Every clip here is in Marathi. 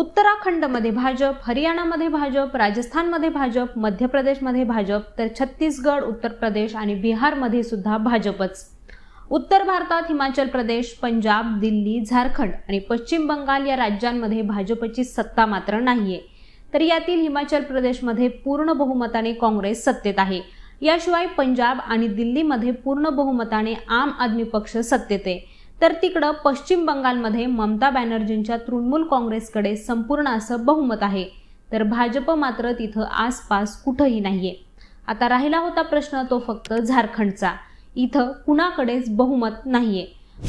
उत्तराखंडमध्ये भाजप हरियाणामध्ये भाजप राजस्थानमध्ये भाजप मध्य प्रदेशमध्ये भाजप तर छत्तीसगड उत्तर प्रदेश आणि बिहारमध्ये सुद्धा भाजपच. उत्तर भारतात हिमाचल प्रदेश पंजाब दिल्ली झारखंड आणि पश्चिम बंगाल या राज्यांमध्ये भाजपची सत्ता मात्र नाहीये. तर यातील हिमाचल प्रदेशमध्ये पूर्ण बहुमताने काँग्रेस सत्तेत आहे. याशिवाय पंजाब आणि दिल्लीमध्ये पूर्ण बहुमताने आम आदमी पक्ष सत्तेत आहे. तर तिकडं पश्चिम बंगालमध्ये ममता बॅनर्जींच्या तृणमूल काँग्रेसकडे संपूर्ण असं बहुमत आहे. तर भाजप मात्र तिथं आसपास कुठंही नाहीये. आता राहिला होता प्रश्न तो फक्त झारखंडचा. इथं कुणाकडेच बहुमत नाहीये.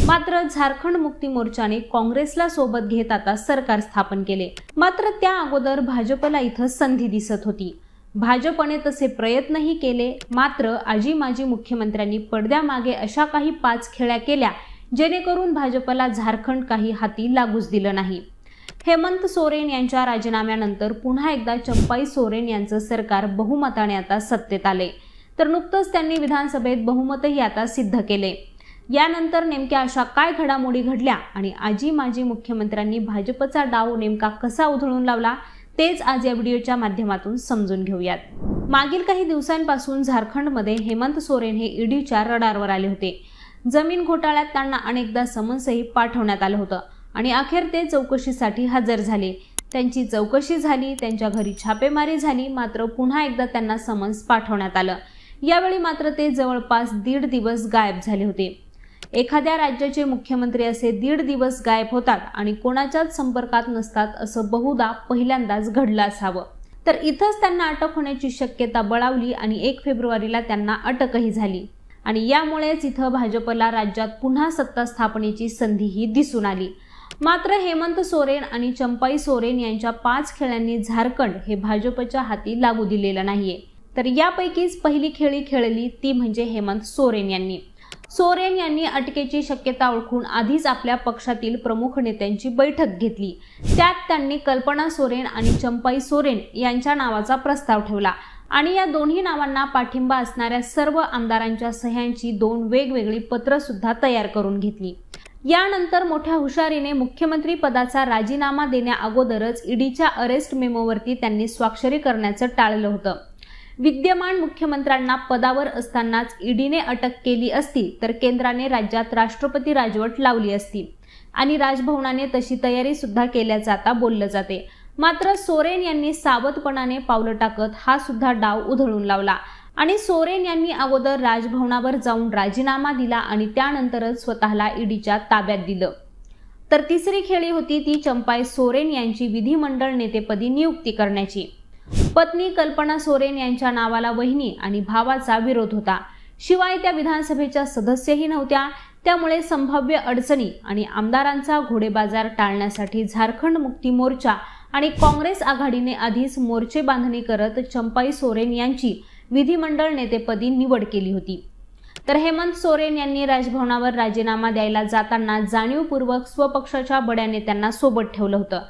मात्र झारखंड मुक्ती मोर्चाने काँग्रेसला सोबत घेत आता सरकार स्थापन केले. मात्र त्या अगोदर भाजपला इथं संधी दिसत होती. भाजपने तसे प्रयत्नही केले मात्र आजी माजी मुख्यमंत्र्यांनी पडद्यामागे अशा काही पाच खेळ्या केल्या जेणेकरून भाजपला झारखंड काही हाती लागूच दिलं नाही. हेमंत सोरेन यांच्या राजीनाम्यानंतर पुन्हा एकदा चंपाई सोरेन यांचं सरकार बहुमताने आता सत्तेत आले. तर नुकतंच त्यांनी विधानसभेत बहुमतही आता सिद्ध केले. यानंतर नेमक्या अशा काय घडामोडी घडल्या आणि आजी माजी मुख्यमंत्र्यांनी भाजपचा डाव नेमका कसा उधळून लावला तेच आज या व्हिडिओच्या माध्यमातून समजून घेऊयात. मागील काही दिवसांपासून झारखंडमध्ये हेमंत सोरेन हे ईडीच्या रडारवर आले होते. जमीन घोटाळ्यात त्यांना अनेकदा समन्सही पाठवण्यात आलं होतं. आणि अखेर ते चौकशीसाठी हजर झाले. त्यांची चौकशी झाली त्यांच्या घरी छापेमारी झाली मात्र पुन्हा एकदा त्यांना समन्स पाठवण्यात आलं. यावेळी मात्र ते जवळपास दीड दिवस गायब झाले होते. एखाद्या राज्याचे मुख्यमंत्री असे दीड दिवस गायब होतात आणि कोणाच्याच संपर्कात नसतात असं बहुधा पहिल्यांदाच घडलं असावं. तर इथंच त्यांना अटक होण्याची शक्यता बळावली आणि एक फेब्रुवारीला त्यांना अटकही झाली. आणि यामुळेच इथं भाजपला राज्यात पुन्हा सत्ता स्थापनेची संधीही दिसून आली. मात्र हेमंत सोरेन आणि चंपाई सोरेन यांच्या पाच खेळ्यांनी झारखंड हे भाजपच्या हाती लागू दिलेलं नाहीये. तर यापैकीच पहिली खेळी खेळली ती म्हणजे हेमंत सोरेन यांनी. सोरेन यांनी अटकेची शक्यता ओळखून आधीच आपल्या पक्षातील प्रमुख नेत्यांची बैठक घेतली. त्यात त्यांनी कल्पना सोरेन आणि चंपाई सोरेन यांच्या नावाचा प्रस्ताव ठेवला. आणि या दोन्ही नावांना पाठिंबा असणाऱ्या सर्व आमदारांच्या सह्यांची दोन वेगवेगळी पत्र सुद्धा तयार करून घेतली. यानंतर मोठ्या हुशारीने मुख्यमंत्री पदाचा राजीनामा देण्या अगोदरच ईडीच्या अरेस्ट मेमोवरती त्यांनी स्वाक्षरी करण्याचं टाळलं होतं. विद्यमान मुख्यमंत्र्यांना पदावर असतानाच ईडीने अटक केली असती तर केंद्राने राज्यात राष्ट्रपती राजवट लावली असती. आणि राजभवनाने तशी तयारी सुद्धा केल्याचं आता बोललं जाते. मात्र सोरेन यांनी सावधपणाने पावलं टाकत हा सुद्धा डाव उधळून लावला. आणि सोरेन यांनी अगोदर राजभवनावर जाऊन राजीनामा दिला आणि त्यानंतरच स्वतःला ईडीच्या ताब्यात दिलं. तर तिसरी खेळी होती ती चंपाई सोरेन यांची विधिमंडळ नेतेपदी नियुक्ती करण्याची. पत्नी कल्पना सोरेन यांच्या नावाला वहिनी आणि भावाचा विरोध होता. शिवाय त्या विधानसभेच्या सदस्यही नव्हत्या. त्यामुळे संभाव्य अडचणी आणि आमदारांचा घोडेबाजार टाळण्यासाठी झारखंड मुक्ती मोर्चा आणि काँग्रेस आघाडीने आधीच मोर्चे बांधणी करत चंपाई सोरेन यांची विधिमंडळ नेतेपदी निवड केली होती. तर हेमंत सोरेन यांनी राजभवनावर राजीनामा द्यायला जाताना जाणीवपूर्वक स्वपक्षाच्या बड्या नेत्यांना सोबत ठेवलं होतं.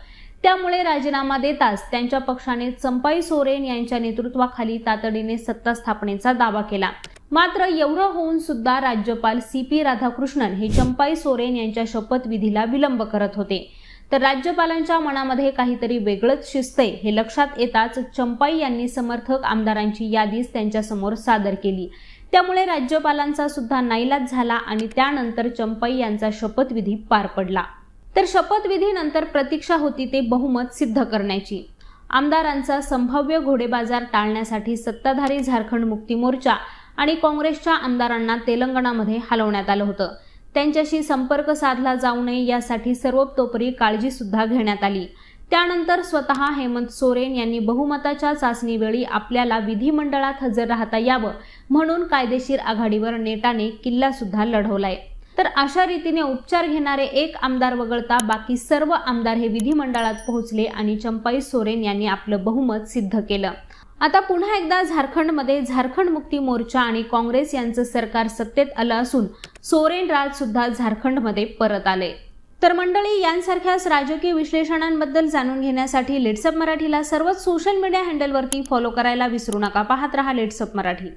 त्यामुळे राजीनामा देताच त्यांच्या पक्षाने चंपाई सोरेन यांच्या नेतृत्वाखाली तातडीने सत्ता स्थापनेचा दावा केला. मात्र एवढं होऊन सुद्धा राज्यपाल सी पी राधाकृष्णन हे चंपाई सोरेन यांच्या शपथविधीला विलंब करत होते. तर राज्यपालांच्या मनामध्ये काहीतरी वेगळंच शिजतंय हे लक्षात येताच चंपाई यांनी समर्थक आमदारांची यादीच त्यांच्यासमोर सादर केली. त्यामुळे राज्यपालांचा सुद्धा नाईलाज झाला आणि त्यानंतर चंपाई यांचा शपथविधी पार पडला. तर शपथविधीनंतर प्रतीक्षा होती ते बहुमत सिद्ध करण्याची. आमदारांचा संभाव्य घोडेबाजार टाळण्यासाठी सत्ताधारी झारखंड मुक्ती मोर्चा आणि काँग्रेसच्या आमदारांना तेलंगणामध्ये हलवण्यात आलं होतं. त्यांच्याशी संपर्क साधला जाऊ नये यासाठी सर्वतोपरी काळजी सुद्धा घेण्यात आली. त्यानंतर स्वतः हेमंत सोरेन यांनी बहुमताच्या चाचणीवेळी आपल्याला विधिमंडळात हजर राहता यावं म्हणून कायदेशीर आघाडीवर नेटाने किल्ला सुद्धा लढवलाय. तर अशा रीतीने उपचार घेणारे एक आमदार वगळता बाकी सर्व आमदार हे विधिमंडळात पोहोचले आणि चंपाई सोरेन यांनी आपलं बहुमत सिद्ध केलं. आता पुन्हा एकदा झारखंडमध्ये झारखंड मुक्ती मोर्चा आणि काँग्रेस यांचं सरकार सत्तेत आलं असून सोरेन राज सुद्धा झारखंडमध्ये परत आले. तर मंडळी यांसारख्याच राजकीय विश्लेषणांबद्दल जाणून घेण्यासाठी लेट्सअप मराठीला सर्वच सोशल मीडिया हँडलवरती फॉलो करायला विसरू नका. पाहत रहा लेट्सअप मराठी.